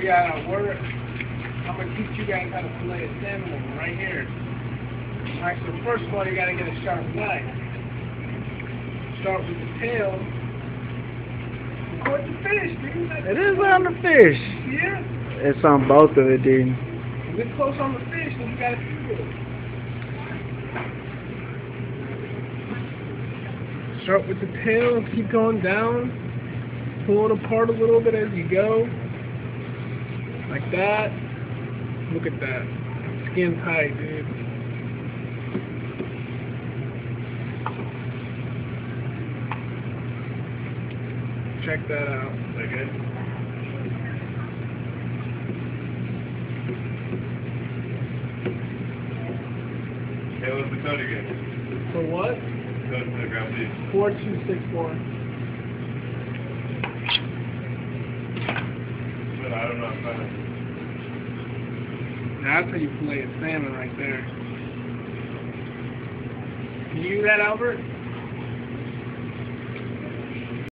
we got to work. I'm gonna teach you guys how to fillet a salmon right here. Alright, so first of all, you gotta get a sharp knife. Start with the tail. Record the fish, dude. It is on the fish. Yeah. It's on both of it, dude. If it's close on the fish, then you gotta shoot it. Start with the tail and keep going down. Pull it apart a little bit as you go. Like that. Look at that. Skin tight, dude. Check that out. Is that good? Hey, what's the code again? For what? Code for the ground beef. 4264. But Now, that's how you fillet a salmon right there. Can you do that, Albert?